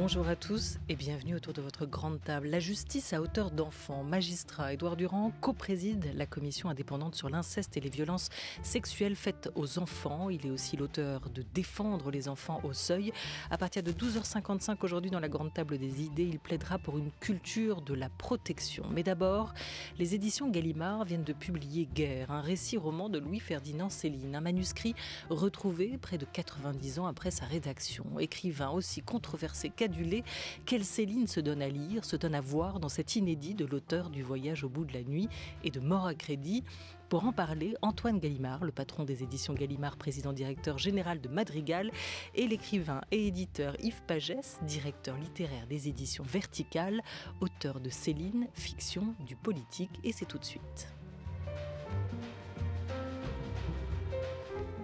Bonjour à tous et bienvenue autour de votre grande table. La justice à hauteur d'enfants, magistrat Édouard Durand co-préside la commission indépendante sur l'inceste et les violences sexuelles faites aux enfants. Il est aussi l'auteur de Défendre les enfants au seuil. À partir de 12h55 aujourd'hui dans la grande table des idées, il plaidera pour une culture de la protection. Mais d'abord, les éditions Gallimard viennent de publier Guerre, un récit roman de Louis-Ferdinand Céline, un manuscrit retrouvé près de 90 ans après sa rédaction. Écrivain aussi controversé qu'adulé, quelle Céline se donne à lire, se donne à voir dans cet inédit de l'auteur du Voyage au bout de la nuit et de Mort à crédit. Pour en parler, Antoine Gallimard, le patron des éditions Gallimard, président-directeur général de Madrigal, et l'écrivain et éditeur Yves Pagès, directeur littéraire des éditions Verticales, auteur de Céline, fiction, du politique, et c'est tout de suite.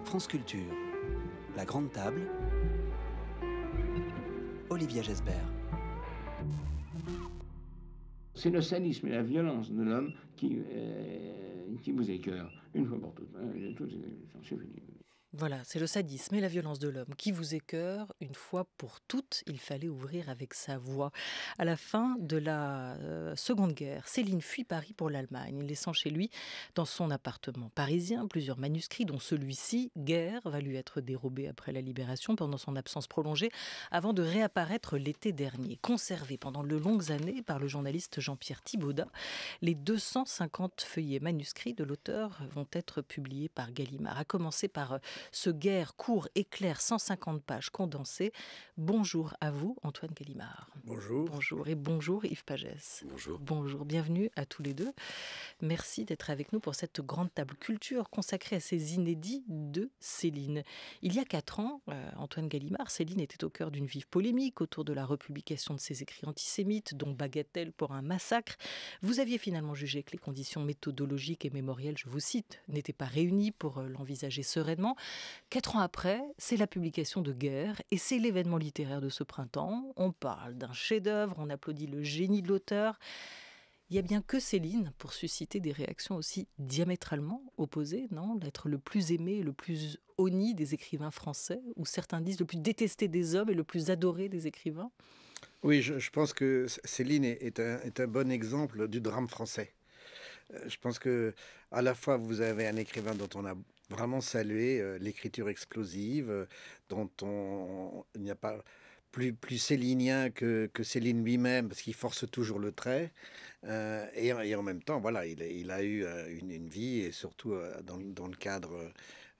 France Culture, la grande table, Olivier Gesbert. C'est le sadisme et la violence de l'homme qui, euh, vous écœurent, une fois pour toutes. Hein. Voilà, c'est le sadisme et la violence de l'homme qui vous écœure. Une fois pour toutes, il fallait ouvrir avec sa voix. À la fin de la euh, Seconde Guerre, Céline fuit Paris pour l'Allemagne, laissant chez lui, dans son appartement parisien, plusieurs manuscrits, dont celui-ci, Guerre, va lui être dérobé après la libération pendant son absence prolongée, avant de réapparaître l'été dernier. Conservé pendant de longues années par le journaliste Jean-Pierre Thibaudat, les 250 feuillets manuscrits de l'auteur vont être publiés par Gallimard, à commencer par euh, ce guerre court, éclair, 150 pages condensées. Bonjour à vous, Antoine Gallimard. Bonjour. Bonjour et bonjour Yves Pagès. Bonjour. Bonjour, bienvenue à tous les deux. Merci d'être avec nous pour cette grande table culture consacrée à ces inédits de Céline. Il y a quatre ans, euh, Antoine Gallimard, Céline était au cœur d'une vive polémique autour de la republication de ses écrits antisémites, dont Bagatelle pour un massacre. Vous aviez finalement jugé que les conditions méthodologiques et mémorielles, je vous cite, n'étaient pas réunies pour euh, l'envisager sereinement. Quatre ans après, c'est la publication de Guerre et c'est l'événement littéraire de ce printemps. On parle d'un chef-d'œuvre, on applaudit le génie de l'auteur. Il n'y a bien que Céline pour susciter des réactions aussi diamétralement opposées, non? L'être le plus aimé, le plus honni des écrivains français, ou certains disent le plus détesté des hommes et le plus adoré des écrivains? Oui, je, pense que Céline est un, est un bon exemple du drame français. Euh, je pense que à la fois vous avez un écrivain dont on a vraiment salué euh, l'écriture explosive, euh, dont on il n'y a pas plus, plus célinien que, que Céline lui-même, parce qu'il force toujours le trait. Euh, et, et, en même temps, voilà, il, il a eu une, une, vie, et surtout dans, dans, le cadre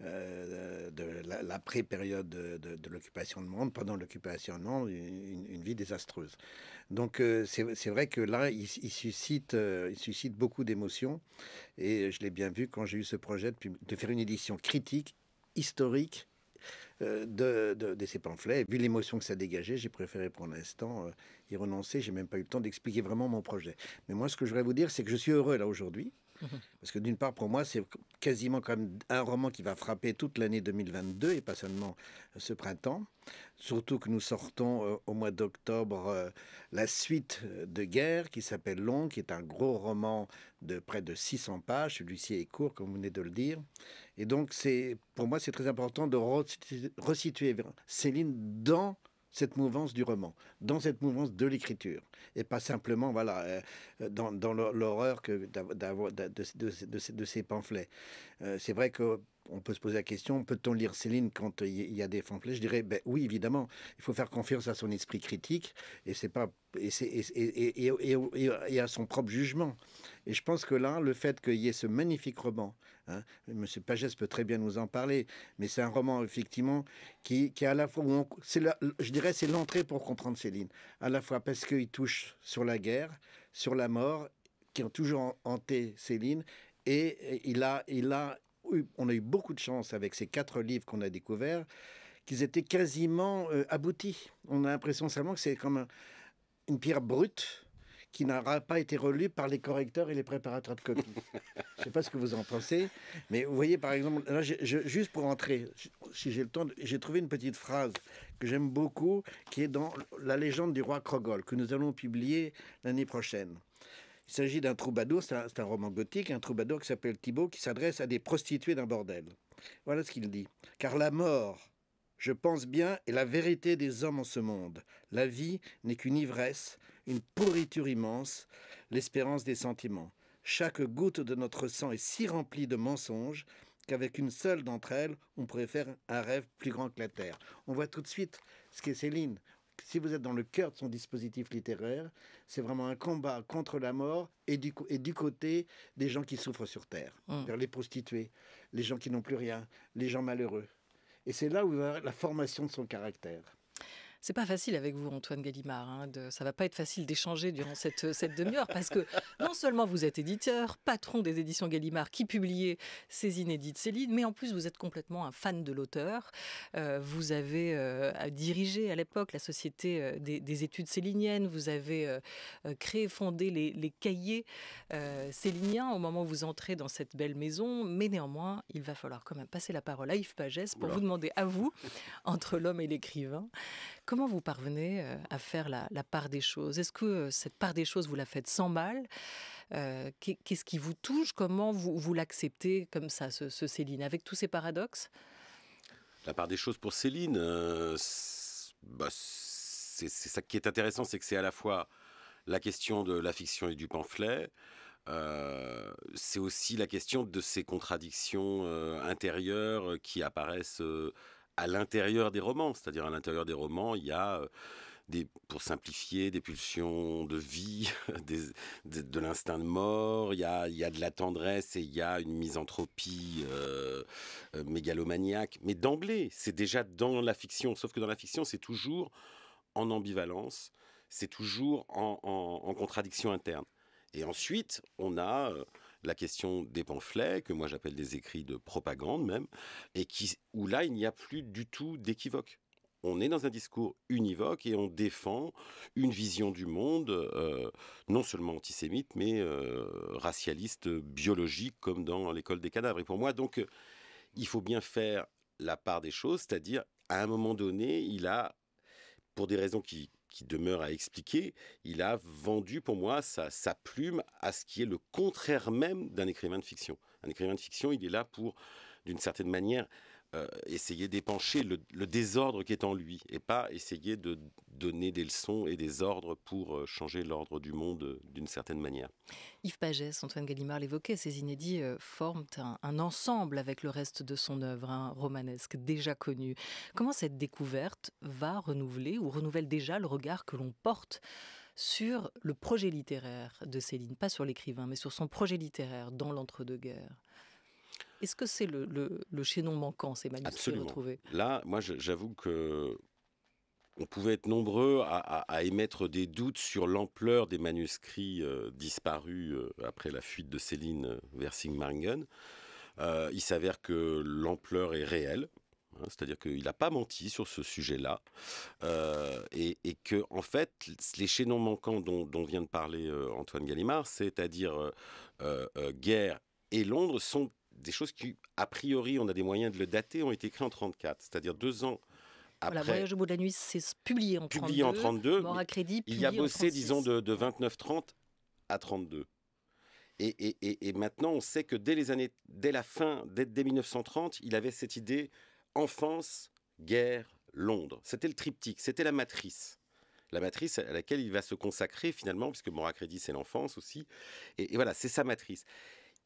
euh, de l'après-période de, l'occupation de monde, pendant l'occupation de monde, une, vie désastreuse. Donc euh, c'est vrai que là, il, suscite, il suscite beaucoup d'émotions. Et je l'ai bien vu quand j'ai eu ce projet de, faire une édition critique, historique, euh, de, de, de, ces pamphlets. Vu l'émotion que ça dégageait, j'ai préféré pour l'instant euh, y renoncer. J'ai même pas eu le temps d'expliquer vraiment mon projet. Mais moi, ce que je voudrais vous dire, c'est que je suis heureux là aujourd'hui. Parce que d'une part, pour moi, c'est quasiment comme un roman qui va frapper toute l'année 2022 et pas seulement ce printemps. Surtout que nous sortons euh, au mois d'octobre euh, la suite de Guerre qui s'appelle Long, qui est un gros roman de près de 600 pages. Celui-ci est court, comme vous venez de le dire. Et donc, c'est pour moi, c'est très important de resituer Céline dans cette mouvance du roman, dans cette mouvance de l'écriture, et pas simplement voilà euh, dans, l'horreur que d'avoir de, ces pamphlets. Euh, c'est vrai que on peut se poser la question, peut-on lire Céline quand il y a des pamphlets Je dirais, ben oui, évidemment, il faut faire confiance à son esprit critique et c'est pas et, et, et, et, à son propre jugement. Et je pense que là, le fait qu'il y ait ce magnifique roman, hein, Monsieur Pagès peut très bien nous en parler, mais c'est un roman effectivement qui, qui à la fois, je dirais, c'est l'entrée pour comprendre Céline, à la fois parce qu'il touche sur la guerre, sur la mort, qui ont toujours hanté Céline, et il a, il a on a eu beaucoup de chance avec ces quatre livres qu'on a découverts, qu'ils étaient quasiment euh, aboutis. On a l'impression seulement que c'est comme un, une pierre brute qui n'aura pas été relue par les correcteurs et les préparateurs de copies. je ne sais pas ce que vous en pensez, mais vous voyez, par exemple, là, je, je, juste pour entrer, si j'ai le temps, j'ai trouvé une petite phrase que j'aime beaucoup, qui est dans La légende du roi Krogol, que nous allons publier l'année prochaine. Il s'agit d'un troubadour, c'est un, roman gothique, un troubadour qui s'appelle Thibaut, qui s'adresse à des prostituées d'un bordel. Voilà ce qu'il dit. Car la mort Je pense bien et la vérité des hommes en ce monde. La vie n'est qu'une ivresse, une pourriture immense, l'espérance des sentiments. Chaque goutte de notre sang est si remplie de mensonges qu'avec une seule d'entre elles, on pourrait faire un rêve plus grand que la Terre. On voit tout de suite ce qu'est Céline. Si vous êtes dans le cœur de son dispositif littéraire, c'est vraiment un combat contre la mort et du, et du côté des gens qui souffrent sur Terre. Mm. Les prostituées, les gens qui n'ont plus rien, les gens malheureux. Et c'est là où va la formation de son caractère. C'est pas facile avec vous, Antoine Gallimard. Hein, de, ça va pas être facile d'échanger durant cette, cette demi-heure parce que non seulement vous êtes éditeur, patron des éditions Gallimard qui publiait ces inédits de Céline, mais en plus vous êtes complètement un fan de l'auteur. Euh, vous avez euh, dirigé à l'époque la Société euh, des, des, études céliniennes. Vous avez euh, euh, créé, fondé les, les cahiers euh, céliniens au moment où vous entrez dans cette belle maison. Mais néanmoins, il va falloir quand même passer la parole à Yves Pagès pour Oula. vous demander à vous, entre l'homme et l'écrivain, Comment vous parvenez euh, à faire la, part des choses? Est-ce que euh, cette part des choses, vous la faites sans mal? Euh, qu'est- Qu'est-ce qui vous touche? Comment vous, l'acceptez comme ça, ce, Céline, avec tous ces paradoxes? La part des choses pour Céline, euh, bah, c'est- ça qui est intéressant, c'est que c'est à la fois la question de la fiction et du pamphlet, c'est aussi la question de ces contradictions intérieures qui apparaissent à l'intérieur des romans. C'est-à-dire à l'intérieur des romans, il y a, euh, des, pour simplifier, des pulsions de vie, des- de, de l'instinct de mort, il y, a, y a de la tendresse et il y a une misanthropie euh, euh, mégalomaniaque. Mais d'emblée, c'est déjà dans la fiction. Sauf que dans la fiction, c'est toujours en ambivalence, c'est toujours en contradiction interne. Et ensuite, on a euh, la question des pamphlets, que moi j'appelle des écrits de propagande même, et qui, où là, il n'y a plus du tout d'équivoque. On est dans un discours univoque et on défend une vision du monde, euh, non seulement antisémite, mais euh, racialiste, biologique, comme dans l'école des cadavres. Et pour moi, donc, il faut bien faire la part des choses, c'est-à-dire, à un moment donné, il a, pour des raisons qui, qui demeurent à expliquer, il a vendu pour moi sa, sa plume à ce qui est le contraire même d'un écrivain de fiction. Un écrivain de fiction, il est là pour, d'une certaine manière, euh, essayer d'épancher le, le désordre qui est en lui et pas essayer de donner des leçons et des ordres pour euh, changer l'ordre du monde euh, d'une certaine manière. Yves Pagès, Antoine Gallimard l'évoquait, ces inédits forment un, ensemble avec le reste de son œuvre, un romanesque déjà connu. Comment cette découverte va renouveler ou renouvelle déjà le regard que l'on porte sur le projet littéraire de Céline, pas sur l'écrivain, mais sur son projet littéraire dans l'entre-deux-guerres Est-ce que c'est le, le- le chaînon manquant, ces manuscrits Absolument. retrouvés? Là, moi, j'avoue que on pouvait être nombreux à, à- à émettre des doutes sur l'ampleur des manuscrits euh, disparus euh, après la fuite de Céline vers Sigmaringen. Euh, il s'avère que l'ampleur est réelle. hein, C'est-à-dire qu'il n'a pas menti sur ce sujet-là. Et, et que, en fait, les chaînons manquants dont, dont vient de parler Antoine Gallimard, c'est-à-dire guerre et Londres, sont des choses qui, a priori, on a des moyens de le dater, ont été écrits en 34, c'est-à-dire deux ans Voilà, après. Voyage au bout de la nuit, c'est publié en 32. publié en 32, Mort à crédit, il y a bossé, 36. disons, de, de 29-30 à 32. Et, et- et- et maintenant, on sait que dès les années, dès la fin, dès, dès 1930, il avait cette idée enfance, guerre, Londres. C'était le triptyque, c'était la matrice. La matrice à laquelle il va se consacrer finalement, puisque Mort à crédit, c'est l'enfance aussi. Et voilà, c'est sa matrice.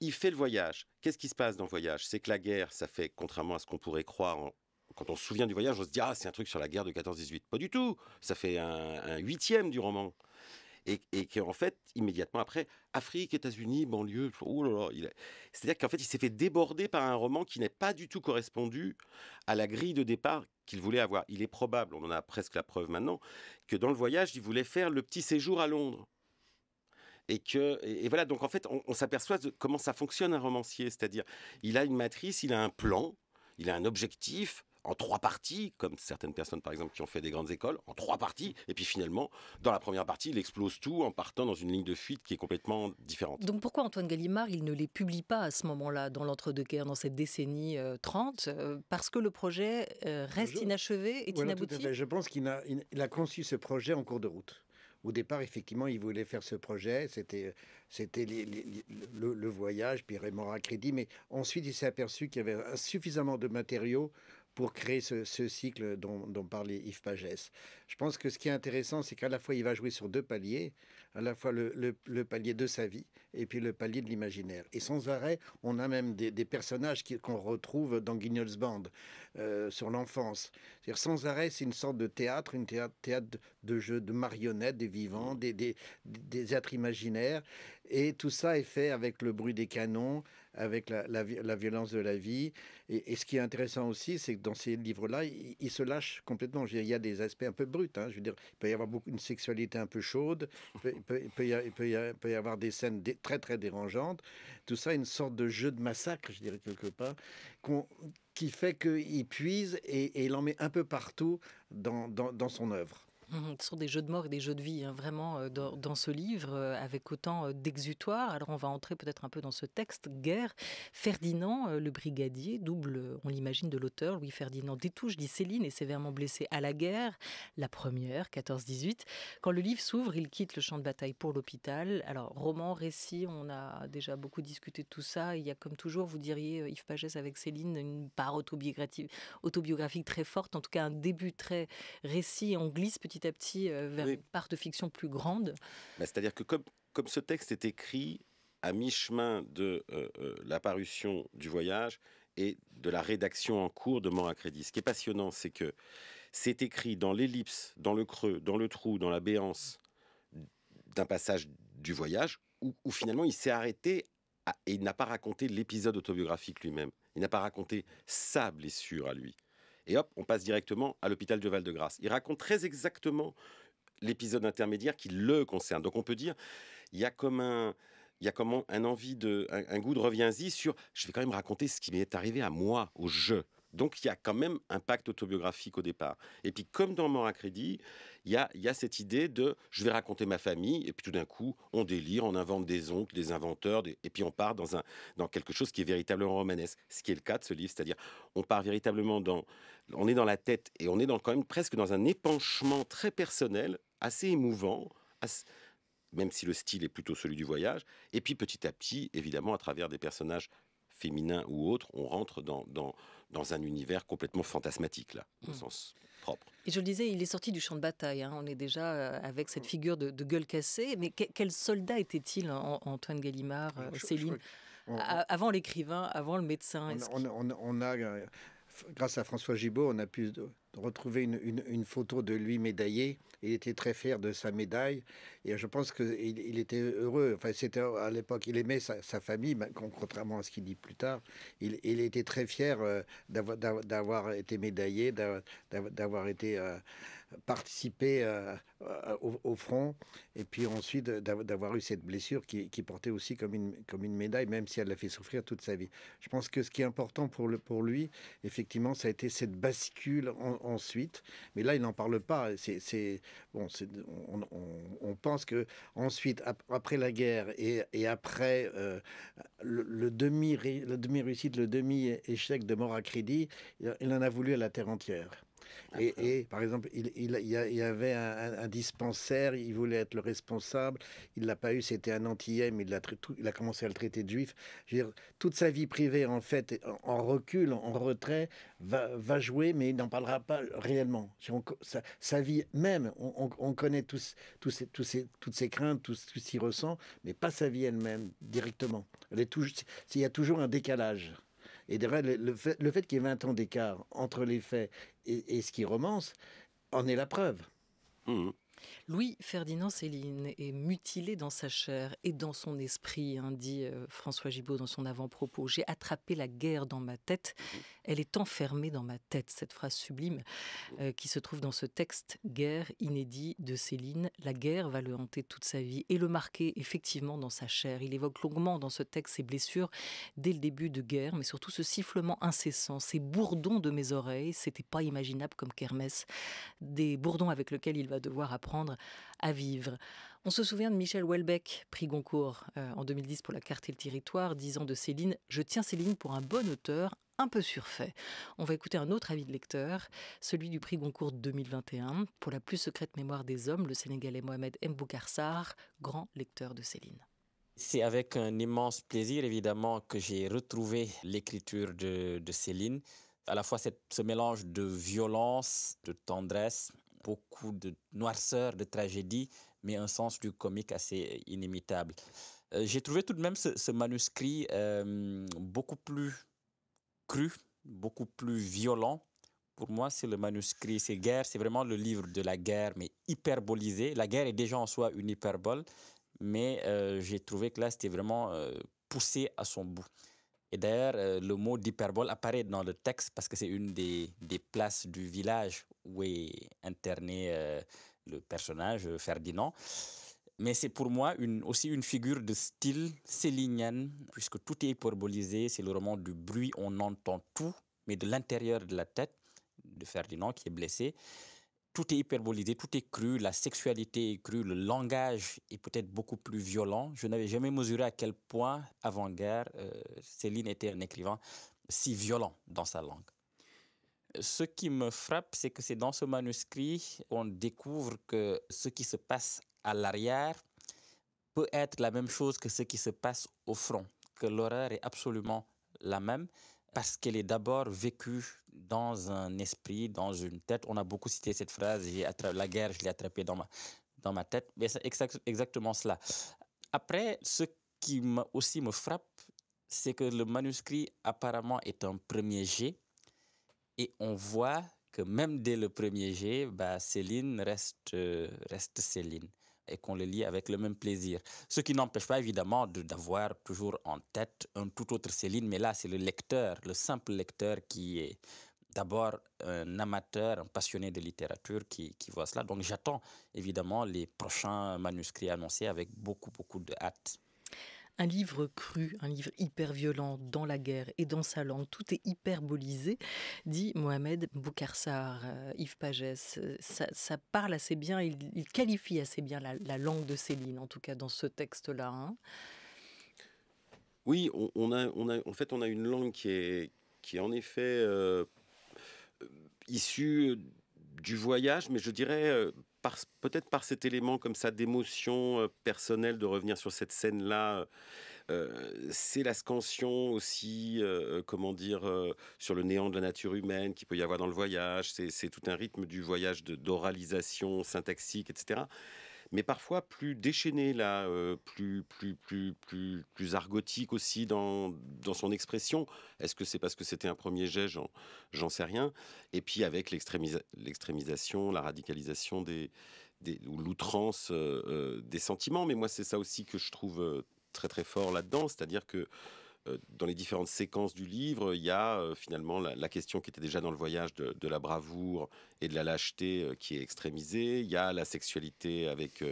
Il fait le voyage. Qu'est-ce qui se passe dans le voyage? C'est que la guerre, ça fait, contrairement à ce qu'on pourrait croire, quand on se souvient du voyage, on se dit Ah, c'est un truc sur la guerre de 14-18. Pas du tout. Ça fait un, huitième du roman. Et, et qu'en fait, immédiatement après, Afrique, États-Unis, banlieue, oh c'est-à-dire qu'en fait, il s'est fait déborder par un roman qui n'est pas du tout correspondu à la grille de départ qu'il voulait avoir. Il est probable, on en a presque la preuve maintenant, que dans le voyage, il voulait faire le petit séjour à Londres. Et que et, et voilà, donc en fait, on, on s'aperçoit de comment ça fonctionne un romancier, c'est-à-dire, il a une matrice, il a un plan, il a un objectif en trois parties, comme certaines personnes par exemple qui ont fait des grandes écoles, en trois parties, et puis finalement, dans la première partie, il explose tout en partant dans une ligne de fuite qui est complètement différente. Donc pourquoi Antoine Gallimard, il ne les publie pas à ce moment-là, dans l'entre-deux-guerres, dans cette décennie euh, 30 euh, Parce que le projet euh, reste inachevé, est Voilà, tout à inabouti fait. Je pense qu'il a, il- il a conçu ce projet en cours de route. Au départ, effectivement, il voulait faire ce projet. C'était, c'était le, le voyage, puis Raymond crédit. Mais ensuite, il s'est aperçu qu'il y avait suffisamment de matériaux pour créer ce, cycle dont, parlait Yves Pagès. Je pense que ce qui est intéressant, c'est qu'à la fois il va jouer sur deux paliers, à la fois le, palier de sa vie et puis le palier de l'imaginaire. Et sans arrêt, on a même des, personnages qu'on retrouve dans Guignol's Band euh, sur l'enfance. C'est-à-dire sans arrêt, c'est une sorte de théâtre, une théâtre, de jeu de marionnettes, des vivants, des, des, des êtres imaginaires. Et tout ça est fait avec le bruit des canons, avec la, la, violence de la vie. Et, ce qui est intéressant aussi, c'est que dans ces livres-là, il, se lâche complètement. il y a des aspects un peu bruts. Hein. Je veux dire, il peut y avoir beaucoup, une sexualité un peu chaude, il peut, y, avoir des scènes très très dérangeantes. Tout ça, une sorte de jeu de massacre, je dirais quelque part, qui fait qu'il puise et, il en met un peu partout dans, son œuvre. Ce sont des jeux de mort et des jeux de vie, hein, vraiment, euh, dans, ce livre, euh, avec autant euh, d'exutoires. Alors, on va entrer peut-être un peu dans ce texte. Guerre, Ferdinand, le brigadier, double, on l'imagine, de l'auteur, Louis Ferdinand Détouche, dit Céline est sévèrement blessé à la guerre, la première, 14-18. Quand le livre s'ouvre, il quitte le champ de bataille pour l'hôpital. Alors, roman, récit, on a déjà beaucoup discuté de tout ça. Il y a, comme toujours, vous diriez, Yves Pagès avec Céline, une part autobiographique, autobiographique très forte, en tout cas un début très récit. On glisse petit à petit euh, vers une part de fiction plus grande. Bah, c'est-à-dire que comme, comme ce texte est écrit à mi-chemin de euh, euh, la parution du voyage et de la rédaction en cours de Mort à crédit, ce qui est passionnant, c'est que c'est écrit dans l'ellipse, dans le creux, dans le trou, dans la béance d'un passage du voyage où, finalement il s'est arrêté et il n'a pas raconté l'épisode autobiographique lui-même. Il n'a pas raconté sa blessure à lui. Et hop, on passe directement à l'hôpital de Val-de-Grâce. Il raconte très exactement l'épisode intermédiaire qui le concerne. Donc on peut dire, il y a comme un, il y a comme un envie de, un, goût de reviens-y sur, je vais quand même raconter ce qui m'est arrivé à moi, au jeu. Donc il y a quand même un pacte autobiographique au départ. Et puis comme dans Mort à crédit, il y a, cette idée de je vais raconter ma famille et puis tout d'un coup on délire, on invente des oncles, des inventeurs et puis on part dans, quelque chose qui est véritablement romanesque. Ce qui est le cas de ce livre, c'est-à-dire on part véritablement dans... On est dans la tête et on est quand même presque dans un épanchement très personnel, assez émouvant, même si le style est plutôt celui du voyage. Et puis petit à petit, évidemment, à travers des personnages féminins ou autres, on rentre dans dans un univers complètement fantasmatique, là, au hmm. sens propre. Et je le disais, il est sorti du champ de bataille. Hein. On est déjà euh, avec cette figure de, gueule cassée. Mais quel soldat était-il, Antoine Gallimard, euh, Céline? Avant l'écrivain, avant le médecin on, a, euh, grâce à François Gibault, on a pu retrouver une, photo de lui médaillé. Il était très fier de sa médaille et je pense qu'il il était heureux. Enfin, c'était à l'époque, il aimait sa, famille, contrairement à ce qu'il dit plus tard. Il, était très fier euh, d'avoir été médaillé, d'avoir été euh, participé euh, au, front et puis ensuite d'avoir eu cette blessure qui, portait aussi comme une, comme une médaille, même si elle l'a fait souffrir toute sa vie. Je pense que ce qui est important pour, le, pour lui, effectivement, ça a été cette bascule ensuite. Mais là, il n'en parle pas. Bon, on, on, pense que ensuite, après la guerre et, et après euh, le, le demi réussite, le demi échec de crédit, il en a voulu à la terre entière. Et, par exemple, il, y avait un, dispensaire, il voulait être le responsable, il l'a pas eu, c'était un antillais, mais il a, il a commencé à le traiter de juif. Je veux dire, toute sa vie privée, en fait, en, recul, en retrait, va, jouer, mais il n'en parlera pas réellement. sa, vie même, on, connaît tous, tous, tous toutes ses craintes, tout, tout ce qu'il ressent, mais pas sa vie elle-même, directement. Elle est il y a toujours un décalage. Et le, le fait, le fait qu'il y ait 20 ans d'écart entre les faits et, ce qui romance en est la preuve. Mmh. Louis Ferdinand Céline est mutilé dans sa chair et dans son esprit, hein, dit euh, François Gibault dans son avant-propos. J'ai attrapé la guerre dans ma tête, elle est enfermée dans ma tête. Cette phrase sublime euh, qui se trouve dans ce texte Guerre inédit de Céline. La guerre va le hanter toute sa vie et le marquer effectivement dans sa chair. Il évoque longuement dans ce texte ses blessures dès le début de guerre, mais surtout ce sifflement incessant, ces bourdons de mes oreilles. C'était pas imaginable comme kermesse, des bourdons avec lesquels il va devoir apprendre à vivre. On se souvient de Michel Houellebecq, prix Goncourt euh, en 2010 pour La carte et le territoire, disant de Céline Je tiens Céline pour un bon auteur, un peu surfait. On va écouter un autre avis de lecteur, celui du prix Goncourt 2021 pour la plus secrète mémoire des hommes, le Sénégalais Mohamed Mboukarsar, grand lecteur de Céline. C'est avec un immense plaisir, évidemment, que j'ai retrouvé l'écriture de, de, Céline. à la fois ce mélange de violence, de tendresse, beaucoup de noirceur, de tragédie, mais un sens du comique assez inimitable. Euh, j'ai trouvé tout de même ce, manuscrit euh, beaucoup plus cru, beaucoup plus violent. Pour moi, c'est le manuscrit, c'est guerre, c'est vraiment le livre de la guerre, mais hyperbolisé. La guerre est déjà en soi une hyperbole, mais euh, j'ai trouvé que là, c'était vraiment poussé à son bout. Et d'ailleurs, le mot d'hyperbole apparaît dans le texte parce que c'est une des, des, places du village où est interné le personnage Ferdinand. Mais c'est pour moi aussi une figure de style célinienne, puisque tout est hyperbolisé. C'est le roman du bruit, on entend tout, mais de l'intérieur de la tête de Ferdinand qui est blessé. Tout est hyperbolisé, tout est cru, la sexualité est crue, le langage est peut-être beaucoup plus violent. Je n'avais jamais mesuré à quel point, avant-guerre, euh, Céline était un écrivain si violent dans sa langue. Ce qui me frappe, c'est que c'est dans ce manuscrit qu'on découvre que ce qui se passe à l'arrière peut être la même chose que ce qui se passe au front, que l'horreur est absolument la même parce qu'elle est d'abord vécue dans un esprit, dans une tête. On a beaucoup cité cette phrase, la guerre, je l'ai attrapée dans ma, dans ma tête, mais c'est exactement cela. Après, ce qui aussi me frappe, c'est que le manuscrit apparemment est un premier jet et on voit que même dès le premier jet, bah, Céline reste, reste Céline et qu'on le lit avec le même plaisir. Ce qui n'empêche pas évidemment d'avoir toujours en tête un tout autre Céline, mais là c'est le lecteur, le simple lecteur qui est d'abord un amateur, un passionné de littérature qui, qui voit cela. Donc j'attends évidemment les prochains manuscrits annoncés avec beaucoup, beaucoup de hâte un livre cru, un livre hyper violent dans la guerre et dans sa langue. Tout est hyperbolisé, dit Mohamed Boukarsar, euh, Yves Pagès. Ça, parle assez bien, il, qualifie assez bien la, langue de Céline, en tout cas dans ce texte-là. Hein. Oui, on, a, en fait, on a une langue qui est, qui est en effet euh, issue du voyage, mais je dirais euh, peut-être par cet élément comme ça d'émotion euh, personnelle de revenir sur cette scène-là. Euh, c'est la scansion aussi, comment dire, sur le néant de la nature humaine qu'il peut y avoir dans le voyage. C'est tout un rythme du voyage d'oralisation syntaxique, etc mais parfois plus déchaîné là, euh, plus, plus, plus, plus, plus argotique aussi dans, dans son expression. Est-ce que c'est parce que c'était un premier jet? J'en sais rien. Et puis avec l'extrémisation, la radicalisation des, des ou l'outrance euh, euh, des sentiments. Mais moi, c'est ça aussi que je trouve très très fort là-dedans, c'est-à-dire que dans les différentes séquences du livre, il y a euh, finalement la, question qui était déjà dans le voyage de, la bravoure et de la lâcheté euh, qui est extrémisée. Il y a la sexualité avec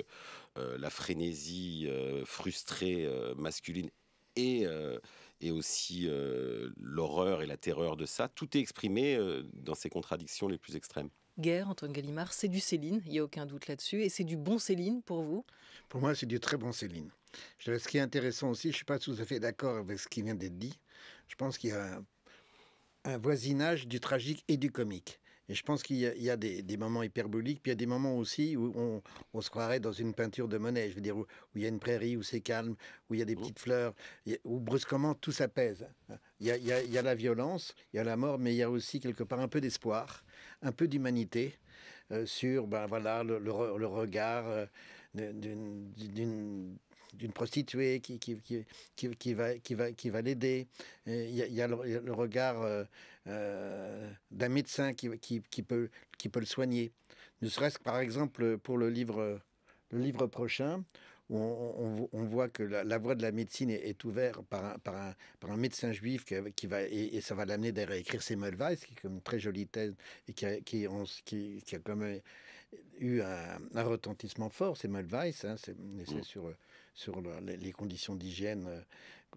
la frénésie frustrée masculine et, et aussi l'horreur et la terreur de ça. Tout est exprimé dans ces contradictions les plus extrêmes. Guerre, Antoine Gallimard, c'est du Céline, il n'y a aucun doute là-dessus. Et c'est du bon Céline pour vous? Pour moi, c'est du très bon Céline. Ce qui est intéressant aussi, je ne suis pas tout à fait d'accord avec ce qui vient d'être dit. Je pense qu'il y a un, voisinage du tragique et du comique. Et je pense qu'il y a, des, moments hyperboliques, puis il y a des moments aussi où on, se croirait dans une peinture de Monet, je veux dire, où, il y a une prairie, où c'est calme, où il y a des mmh. petites fleurs, où brusquement tout s'apaise. Il, il, y a la violence, il y a la mort, mais il y a aussi quelque part un peu d'espoir, un peu d'humanité euh, sur ben, voilà, le, le, regard euh, d'une d'une prostituée qui, qui, qui, qui, va, qui va, qui va l'aider. Il y, a, le, regard euh, euh, d'un médecin qui, qui, qui, peut, qui peut le soigner. Ne serait-ce que par exemple pour le livre, le livre prochain, où on, on, voit que la, voie de la médecine est, ouverte par un, par, un, par un, médecin juif qui, va, et, ça va l'amener à écrire ses Semmelweis, qui est comme une très jolie thèse et qui a, qui, qui, qui a quand même eu un, un retentissement fort, Semmelweis, hein, c'est mmh. sur sur les conditions d'hygiène euh,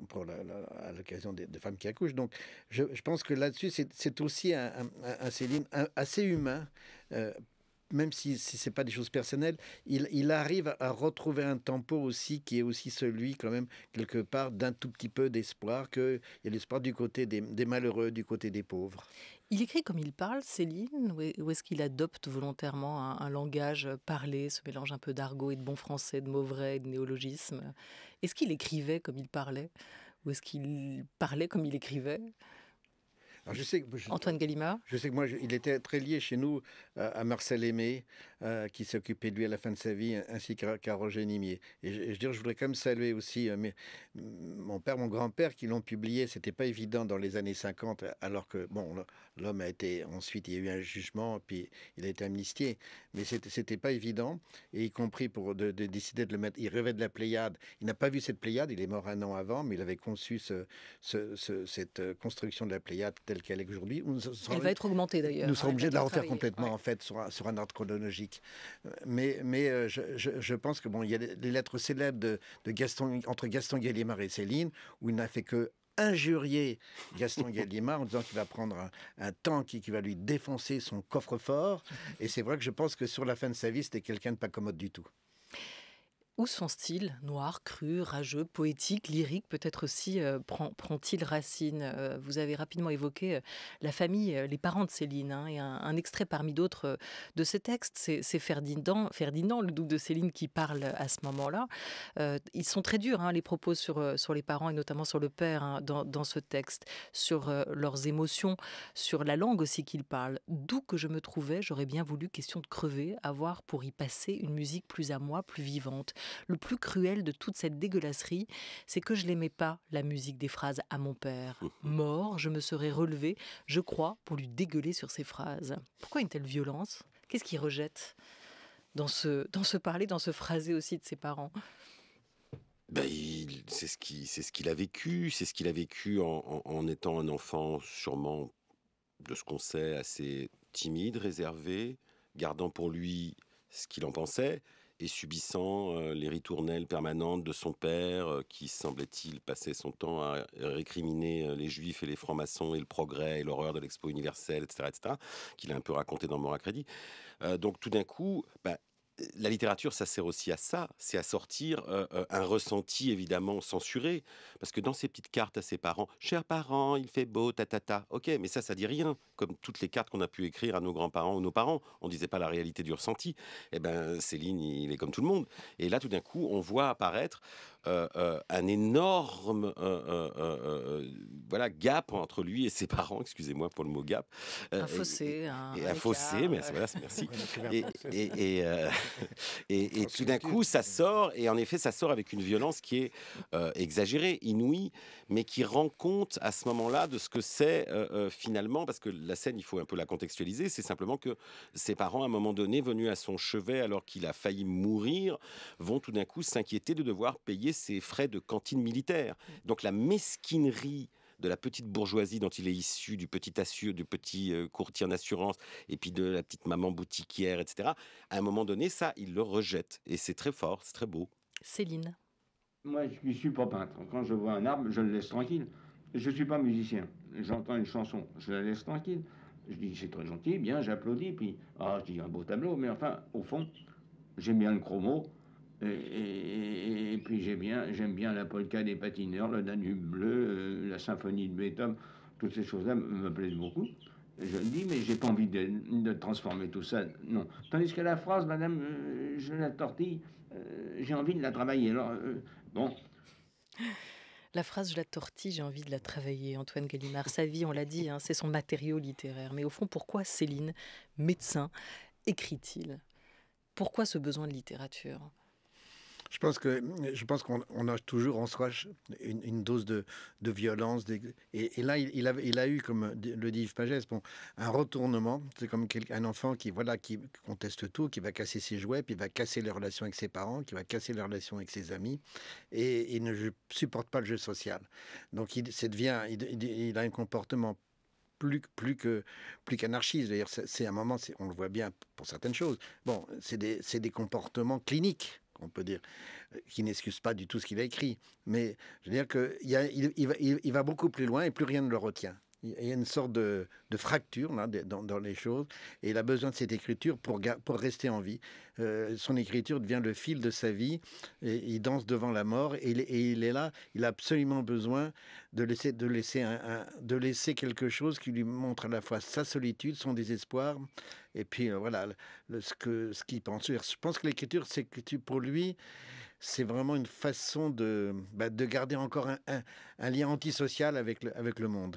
pour à l'occasion de, femmes qui accouchent. Donc, je, pense que là-dessus, c'est aussi un, un, Céline assez humain. Même si, ce n'est pas des choses personnelles, il, arrive à retrouver un tempo aussi qui est aussi celui, quand même, quelque part, d'un tout petit peu d'espoir, qu'il y a l'espoir du côté des, malheureux, du côté des pauvres. Il écrit comme il parle, Céline, ou est-ce qu'il adopte volontairement un, langage parlé, ce mélange un peu d'argot et de bon français, de mots vrais, de néologisme? Est-ce qu'il écrivait comme il parlait? Ou est-ce qu'il parlait comme il écrivait? Je sais, Antoine Gallimard Je sais que moi, il était très lié chez nous euh, à Marcel Aimé, euh, qui s'occupait de lui à la fin de sa vie, ainsi qu'à Roger Nimier. Et je, je, je, voudrais quand même saluer aussi euh, mon père, mon grand-père, qui l'ont publié. C'était pas évident dans les années 50, alors que, bon, l'homme a été. Ensuite, il y a eu un jugement, puis il a été amnistié. Mais c'était pas évident, et y compris pour de, décider de le mettre. Il rêvait de la Pléiade. Il n'a pas vu cette Pléiade, il est mort un an avant, mais il avait conçu ce, cette construction de la Pléiade telle qu'elle est aujourd'hui. Elle va être augmentée d'ailleurs. Nous serons obligés de la refaire complètement, en fait, sur un, sur un ordre chronologique. Mais, mais euh, je, je, pense que bon, il y a les lettres célèbres de, de Gaston, entre Gaston Gallimard et Céline, où il n'a fait que injurier Gaston Gallimard en disant qu'il va prendre un, un tank qui, qui va lui défoncer son coffre-fort. Et c'est vrai que je pense que sur la fin de sa vie, c'était quelqu'un de pas commode du tout. Où son style, noir, cru, rageux, poétique, lyrique, peut-être aussi euh, prend, il racine? Euh, Vous avez rapidement évoqué euh, la famille, les parents de Céline, hein, et un, extrait parmi d'autres de ces textes, c'est Ferdinand, Ferdinand, le double de Céline, qui parle à ce moment-là. ils sont très durs, hein, les propos sur, sur les parents, et notamment sur le père, hein, dans, dans, ce texte, sur leurs émotions, sur la langue aussi qu'ils parlent. D'où que je me trouvais, j'aurais bien voulu, question de crever, avoir pour y passer une musique plus à moi, plus vivante. Le plus cruel de toute cette dégueulasserie, c'est que je n'aimais pas, la musique des phrases à mon père. Mort, je me serais relevé, je crois, pour lui dégueuler sur ces phrases. Pourquoi une telle violence? Qu'est-ce qu'il rejette dans ce, dans ce parler, dans ce phrasé aussi de ses parents? Ben, c'est ce qu'il ce qu'il a vécu, c'est ce qu'il a vécu en, en, étant un enfant sûrement, de ce qu'on sait, assez timide, réservé, gardant pour lui ce qu'il en pensait, et subissant les ritournelles permanentes de son père, qui semblait-il passer son temps à récriminer les juifs et les francs-maçons et le progrès et l'horreur de l'expo universelle, etc., etc., qu'il a un peu raconté dans Mort à crédit. donc tout d'un coup, bah, la littérature, ça sert aussi à ça, c'est à sortir euh, euh, un ressenti évidemment censuré, parce que dans ces petites cartes à ses parents, chers parents, il fait beau, ta ta ta, ok, mais ça, ça dit rien, comme toutes les cartes qu'on a pu écrire à nos grands-parents ou nos parents, on disait pas la réalité du ressenti. Eh ben, Céline, il est comme tout le monde, et là, tout d'un coup, on voit apparaître euh, euh, un énorme euh, voilà gap entre lui et ses parents. Excusez-moi pour le mot gap. un fossé. Un, et un fossé, mais voilà, merci. et, et, et, et, tout d'un coup, ça sort, et en effet, ça sort avec une violence qui est exagérée, inouïe, mais qui rend compte à ce moment-là de ce que c'est finalement, parce que la scène, il faut un peu la contextualiser, c'est simplement que ses parents, à un moment donné, venus à son chevet alors qu'il a failli mourir, vont tout d'un coup s'inquiéter de devoir payer ses frais de cantine militaire. Donc la mesquinerie de la petite bourgeoisie dont il est issu, du petit assure, du petit euh, courtier en assurance, et puis de la petite maman boutiquière, etc. À un moment donné, ça, il le rejette. Et c'est très fort, c'est très beau. Céline. Moi, je ne suis pas peintre. Quand je vois un arbre, je le laisse tranquille. Je ne suis pas musicien. J'entends une chanson, je la laisse tranquille. Je dis, c'est très gentil, bien, j'applaudis, puis, ah, je dis un beau tableau, mais enfin, au fond, j'aime bien le chromo, et, puis j'aime bien, bien la polka des patineurs, le Danube bleu, euh, la symphonie de Beethoven, toutes ces choses-là me plaisent beaucoup. Je le dis, mais j'ai pas envie de, transformer tout ça. Non. Tandis que la phrase, Madame, euh, je la tortille, euh, j'ai envie de la travailler. Alors, bon. La phrase je la tortille, j'ai envie de la travailler. Antoine Gallimard, sa vie, on l'a dit, hein, c'est son matériau littéraire. Mais au fond, pourquoi Céline, médecin, écrit-il? Pourquoi ce besoin de littérature? Je pense que je pense qu'on a toujours en soi une, dose de, violence. Et, là, il, a, eu, comme le dit Yves Pagès, bon, un retournement. C'est comme un enfant qui, voilà, qui conteste tout, qui va casser ses jouets, puis va casser les relations avec ses parents, qui va casser les relations avec ses amis, et il ne supporte pas le jeu social. Donc, il, devient, il, a un comportement plus, plus que plus qu'anarchiste. D'ailleurs, c'est un moment, on le voit bien pour certaines choses. Bon, c'est des, des comportements cliniques on peut dire, euh, qui n'excuse pas du tout ce qu'il a écrit. Mais je veux dire qu'il il, va beaucoup plus loin et plus rien ne le retient. Il y a une sorte de, fracture dans, les choses et il a besoin de cette écriture pour, rester en vie. Euh, son écriture devient le fil de sa vie il danse devant la mort et il, est là. Il a absolument besoin de laisser, quelque chose qui lui montre à la fois sa solitude, son désespoir et puis euh, voilà ce qu'il pense. Je pense que l'écriture, pour lui, c'est vraiment une façon de, bah, de garder encore un, lien antisocial avec le monde.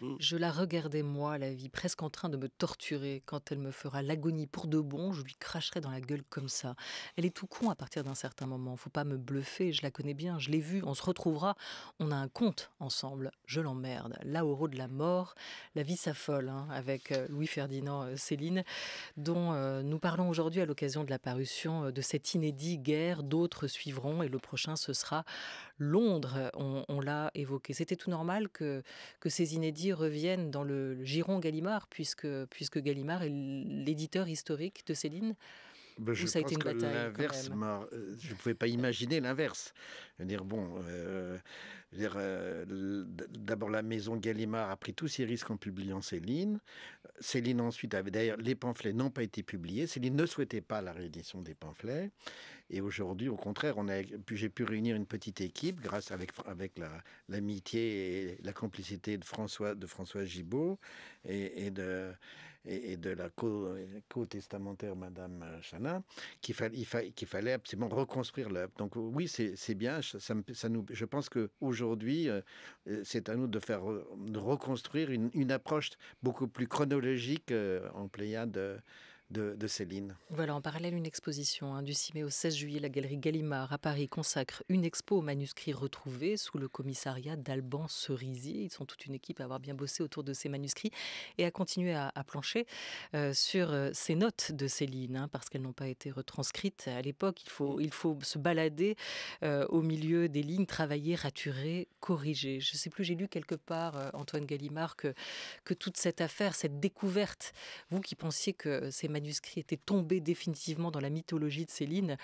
Mm. Je la regardais, moi, la vie, presque en train de me torturer. Quand elle me fera l'agonie pour de bon, je lui cracherai dans la gueule comme ça. Elle est tout con à partir d'un certain moment. Faut pas me bluffer, je la connais bien, je l'ai vue, on se retrouvera. On a un compte ensemble. Je l'emmerde. Haut de la mort, la vie s'affole, hein, avec euh, Louis-Ferdinand euh, Céline, dont euh, nous parlons aujourd'hui à l'occasion de la parution de cette inédit guerre. D'autres suivront et le prochain, ce sera Londres. On, l'a évoqué. C'était tout normal que, que ces inédits reviennent dans le, giron Gallimard, puisque, puisque Gallimard est l'éditeur historique de Céline ben, je ça a été une bataille L'inverse, je ne pouvais pas imaginer l'inverse. Dire bon, euh, euh, d'abord la maison Gallimard a pris tous ses risques en publiant Céline. Céline ensuite avait d'ailleurs les pamphlets n'ont pas été publiés. Céline ne souhaitait pas la réédition des pamphlets. Et aujourd'hui, au contraire, on a j'ai pu réunir une petite équipe grâce avec avec l'amitié et la complicité de François de François Gibault et, et de et, de la co-testamentaire Madame Chana, qu'il fallait, absolument reconstruire l'œuvre. Donc oui, c'est bien. Ça, nous, je pense qu'aujourd'hui, euh, c'est à nous de faire reconstruire une, approche beaucoup plus chronologique euh, en Pléiade de, Céline. Voilà, en parallèle, une exposition hein, du 6 mai au 16 juillet, la galerie Gallimard à Paris consacre une expo aux manuscrits retrouvés sous le commissariat d'Alban Cerisier. Ils sont toute une équipe à avoir bien bossé autour de ces manuscrits et à continuer à, plancher euh, sur euh, ces notes de Céline, hein, parce qu'elles n'ont pas été retranscrites à l'époque. Il faut, il faut se balader euh, au milieu des lignes, travailler, raturer, corriger. Je ne sais plus, j'ai lu quelque part, Antoine Gallimard, que, que toute cette affaire, cette découverte, vous qui pensiez que ces étaient tombés définitivement dans la mythologie de Céline,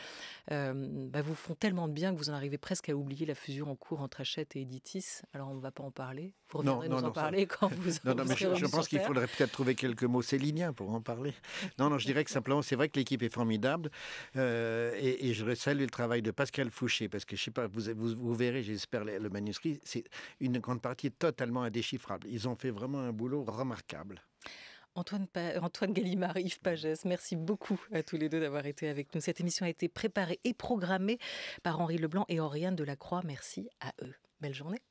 euh, bah, vous font tellement de bien que vous en arrivez presque à oublier la fusion en cours entre Hachette et Editis. Alors on ne va pas en parler. Vous reviendrez nous en parler quand vous Non, non mais je, pense qu'il faudrait peut-être trouver quelques mots céliniens pour en parler. Non, non, je dirais que simplement, c'est vrai que l'équipe est formidable euh, et, je salue le travail de Pascal Fouché parce que je sais pas, vous, vous, verrez, j'espère, le manuscrit, c'est une grande partie totalement indéchiffrable. Ils ont fait vraiment un boulot remarquable. Antoine, Antoine Gallimard, Yves Pagès, merci beaucoup à tous les deux d'avoir été avec nous. Cette émission a été préparée et programmée par Henri Leblanc et Oriane Delacroix. Merci à eux. Belle journée.